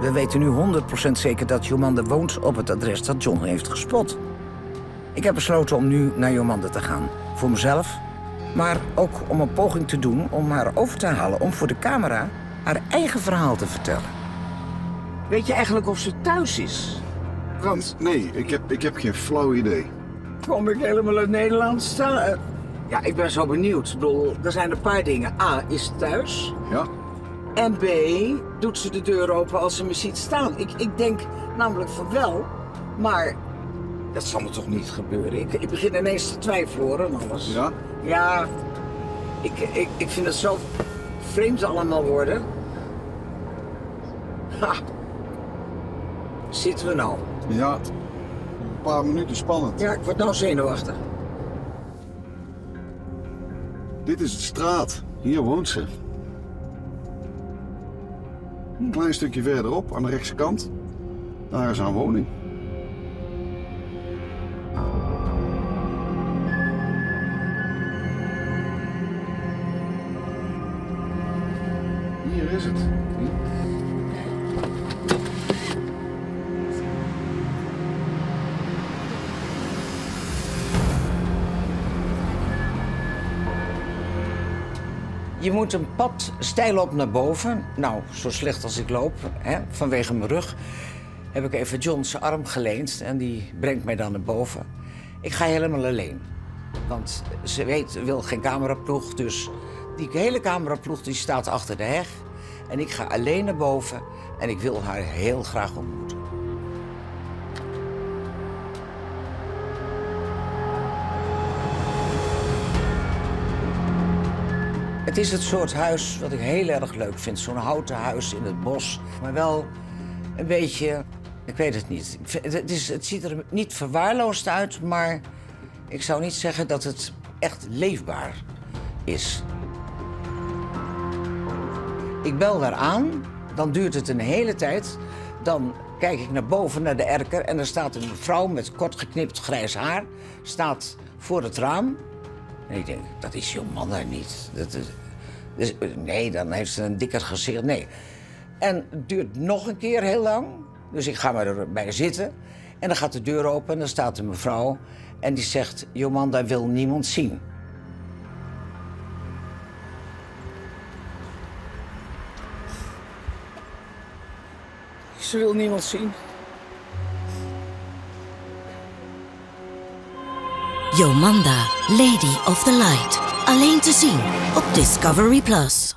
We weten nu 100% zeker dat Jomanda woont op het adres dat John heeft gespot. Ik heb besloten om nu naar Jomanda te gaan. Voor mezelf, maar ook om een poging te doen om haar over te halen... om voor de camera haar eigen verhaal te vertellen. Weet je eigenlijk of ze thuis is? Want Nee, ik heb, ik heb geen flauw idee. kom ik helemaal uit Nederland staan? Ja, ik ben zo benieuwd. Ik bedoel, er zijn een paar dingen. A, is ze thuis? Ja? En B, doet ze de deur open als ze me ziet staan? Ik, ik denk namelijk van wel, maar dat zal me toch niet gebeuren? Ik, ik begin ineens te twijfelen hoor, en alles. Ja? Ja, ik, ik, ik vind het zo vreemd allemaal worden. Ha. Zitten we nou? Ja. Een paar minuten spannend. Ja, ik word nou zenuwachtig. Dit is de straat. Hier woont ze. Een klein stukje verderop, aan de rechtse kant. Daar is haar woning. Hier is het. Je moet een pad steil op naar boven. Nou, zo slecht als ik loop, hè, vanwege mijn rug, heb ik even John's arm geleend en die brengt mij dan naar boven. Ik ga helemaal alleen. Want ze weet, wil geen cameraploeg, dus die hele cameraploeg die staat achter de heg. En ik ga alleen naar boven en ik wil haar heel graag ontmoeten. Het is het soort huis wat ik heel erg leuk vind. Zo'n houten huis in het bos. Maar wel een beetje... Ik weet het niet. Het, is, het ziet er niet verwaarloosd uit, maar... ik zou niet zeggen dat het echt leefbaar is. Ik bel daar aan, dan duurt het een hele tijd. Dan kijk ik naar boven, naar de erker... en er staat een vrouw met kort geknipt grijs haar... staat voor het raam en ik denk, dat is Jomanda niet. Dat is, dus, nee, dan heeft ze een dikker gezicht. Nee. En het duurt nog een keer heel lang. Dus ik ga maar erbij zitten. En dan gaat de deur open en dan staat een mevrouw. En die zegt, Jomanda wil niemand zien. Ze wil niemand zien. Jomanda, Lady of the Light. Alleen te zien op Discovery Plus.